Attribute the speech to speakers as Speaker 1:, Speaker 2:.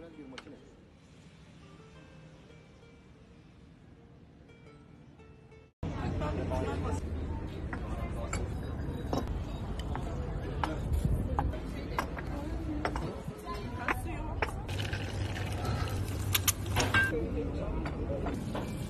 Speaker 1: profesyonel bir
Speaker 2: Thank